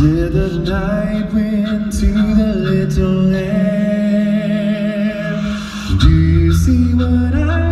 Did the night wind to the little land Do you see what I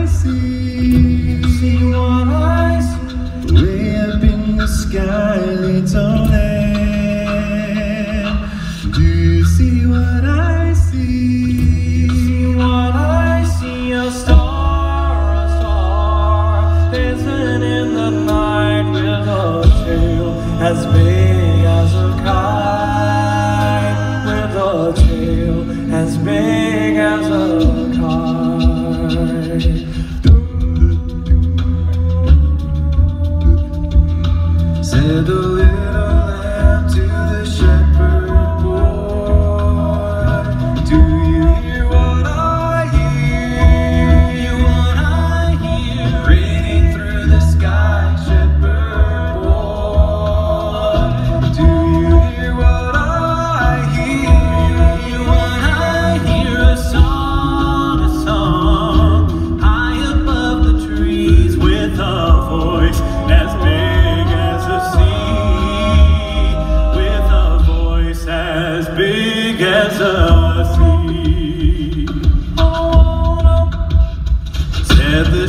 Said the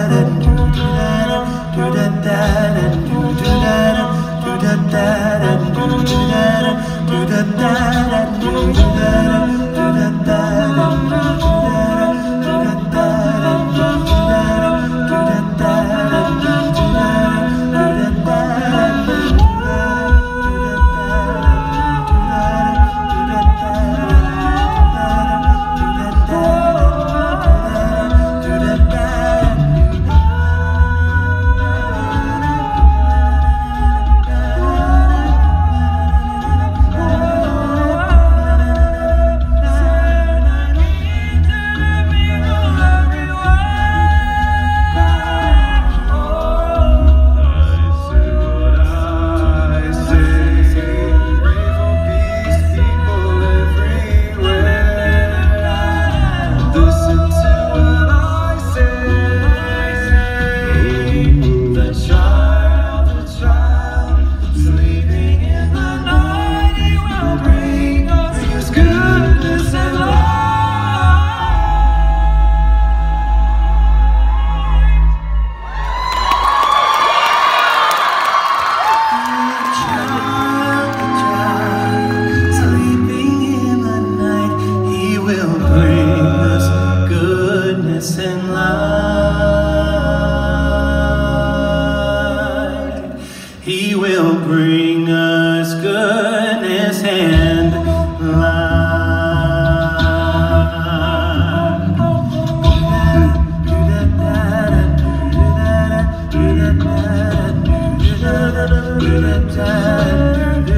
Thank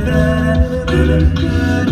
you.